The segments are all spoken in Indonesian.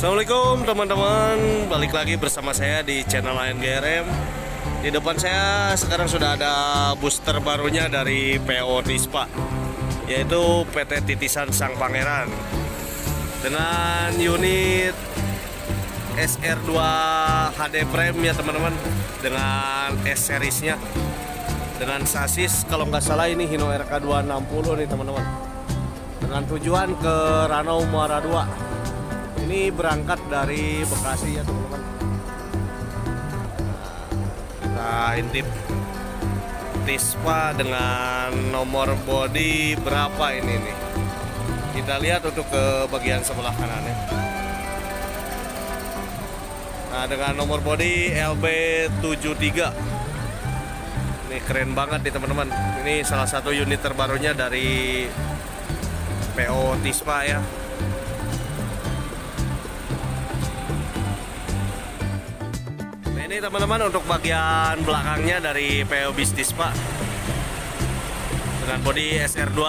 Assalamualaikum teman-teman. Balik lagi bersama saya di channel ANGRM Di depan saya sekarang sudah ada bus terbarunya dari PO Tispa Yaitu PT Titisan Sang Pangeran. Dengan unit SR2 HD Prime ya teman-teman. Dengan S seriesnya. Dengan sasis kalau nggak salah ini Hino RK260 nih teman-teman. Dengan tujuan ke Ranau Muara 2 ini berangkat dari Bekasi ya teman-teman. Kita intip Tispa dengan nomor body berapa ini nih? Kita lihat untuk ke bagian sebelah kanannya nah dengan nomor body LB73 ini keren banget nih teman-teman. Ini salah satu unit terbarunya dari PO Tispa ya ini teman-teman untuk bagian belakangnya dari PO Bisnis Pak. Dengan bodi SR2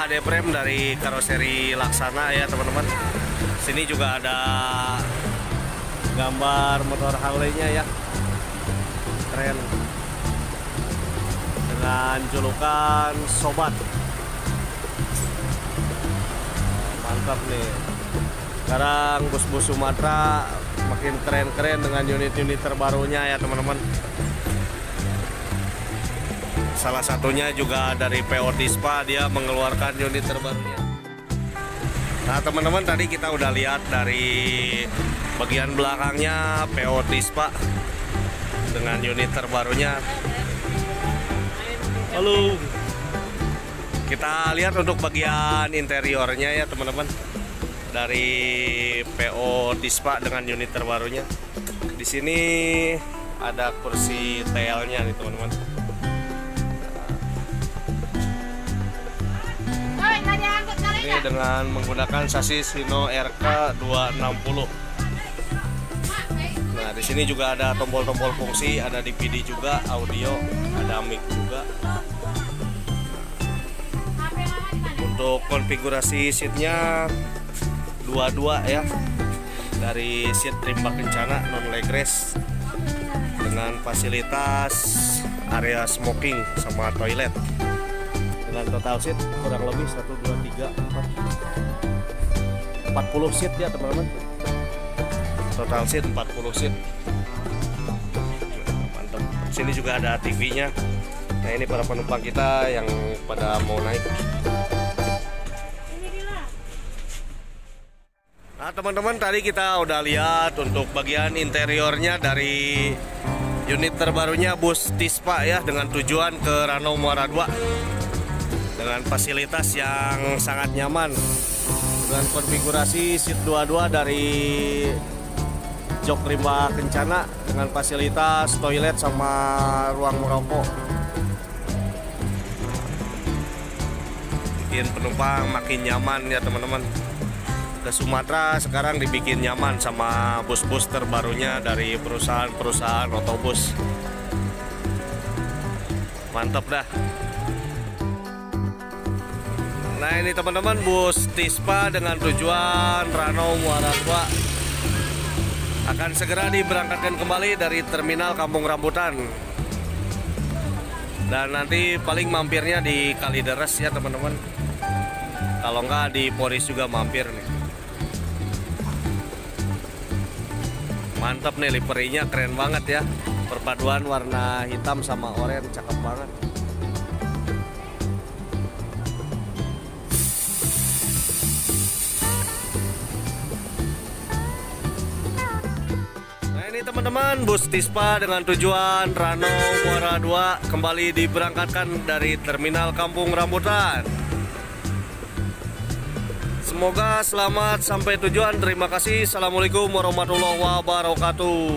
HD Prime dari karoseri Laksana ya teman-teman. Sini juga ada gambar motor Harley-nya ya. Keren. Dengan julukan sobat. Mantap nih. Sekarang bus-bus Sumatera makin keren-keren dengan unit-unit terbarunya ya teman-teman. Salah satunya juga dari PO Dispa dia mengeluarkan unit terbarunya. Nah teman-teman tadi kita udah lihat dari bagian belakangnya PO Dispa dengan unit terbarunya. Halo. Kita lihat untuk bagian interiornya ya teman-teman dari PO Dispa dengan unit terbarunya. Di sini ada kursi TL-nya nih teman-teman. Ini dengan menggunakan sasis Hino RK 260. Nah, di sini juga ada tombol-tombol fungsi, ada DVD juga, audio, ada mic juga. Untuk konfigurasi seatnya dua-dua ya. Dari seat rimba kencana non leg rest dengan fasilitas area smoking sama toilet. Dengan total seat kurang lebih 1 2 3 4 40 seat ya teman-teman. Total seat 40 seat. Mantap sini juga ada TV nya nah ini para penumpang kita yang pada mau naik Nah teman-teman tadi kita udah lihat untuk bagian interiornya dari unit terbarunya bus Tispa ya dengan tujuan ke Ranau Muara 2 dengan fasilitas yang sangat nyaman. Dengan konfigurasi seat 22 dari jok rimba kencana dengan fasilitas toilet sama ruang merokok. Bikin penumpang makin nyaman ya teman-teman ke Sumatera sekarang dibikin nyaman sama bus-bus terbarunya dari perusahaan-perusahaan otobus. Mantap dah. Nah ini teman-teman bus Tispa dengan tujuan Rano Muara Tua akan segera diberangkatkan kembali dari terminal Kampung Rambutan. Dan nanti paling mampirnya di Kalideres ya teman-teman. Kalau enggak di Poris juga mampir nih mantap nih liverinya keren banget ya. Perpaduan warna hitam sama oranye cakep banget. Nah ini teman-teman bus Tispa dengan tujuan Rano Muara 2 kembali diberangkatkan dari terminal Kampung Rambutan Semoga selamat sampai tujuan. Terima kasih. Assalamualaikum warahmatullahi wabarakatuh.